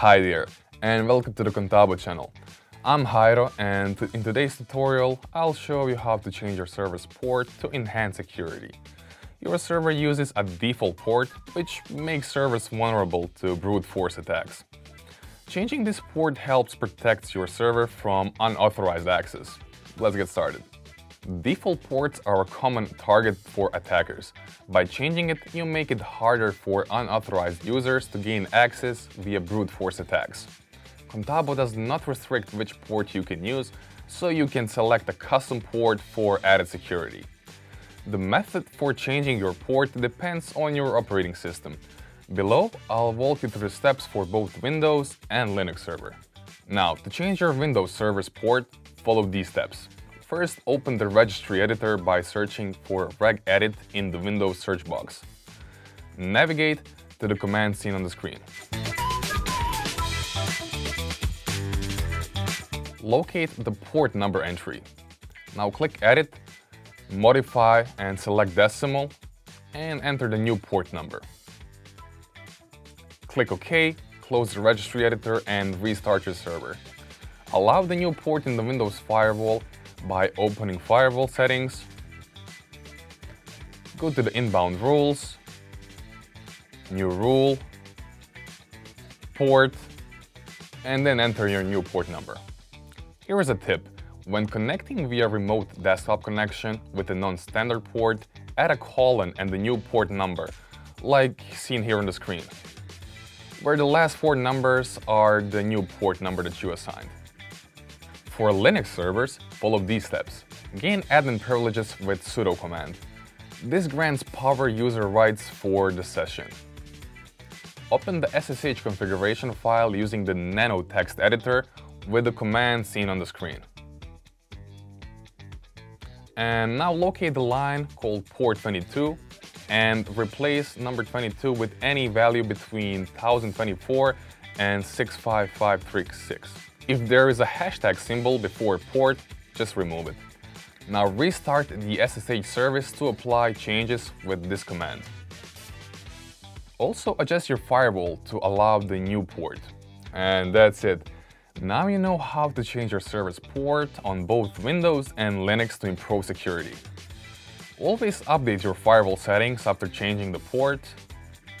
Hi there, and welcome to the Contabo channel. I'm Jairo, and in today's tutorial, I'll show you how to change your server's port to enhance security. Your server uses a default port, which makes servers vulnerable to brute force attacks. Changing this port helps protect your server from unauthorized access. Let's get started. Default ports are a common target for attackers. By changing it, you make it harder for unauthorized users to gain access via brute force attacks. Contabo does not restrict which port you can use, so you can select a custom port for added security. The method for changing your port depends on your operating system. Below, I'll walk you through the steps for both Windows and Linux server. Now, to change your Windows server's port, follow these steps. First, open the registry editor by searching for regedit in the Windows search box. Navigate to the command seen on the screen. Locate the port number entry. Now click Edit, Modify and select Decimal and enter the new port number. Click OK, close the registry editor and restart your server. Allow the new port in the Windows firewall by opening firewall settings, go to the inbound rules, new rule, port, and then enter your new port number. Here is a tip. When connecting via remote desktop connection with a non-standard port, add a colon and the new port number, like seen here on the screen, where the last four numbers are the new port number that you assigned. For Linux servers, follow these steps. Gain admin privileges with sudo command. This grants power user rights for the session. Open the SSH configuration file using the nano text editor with the command seen on the screen. And now locate the line called port 22 and replace number 22 with any value between 1024 and 65536. If there is a hashtag symbol before port, just remove it. Now restart the SSH service to apply changes with this command. Also adjust your firewall to allow the new port. And that's it. Now you know how to change your service port on both Windows and Linux to improve security. Always update your firewall settings after changing the port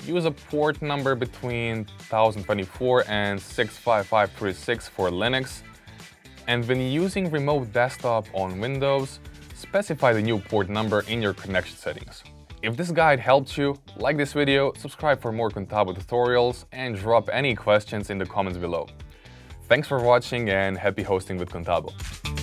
Use a port number between 1024 and 65536 for Linux. And when using remote desktop on Windows, specify the new port number in your connection settings. If this guide helped you, like this video, subscribe for more Contabo tutorials, and drop any questions in the comments below. Thanks for watching and happy hosting with Contabo.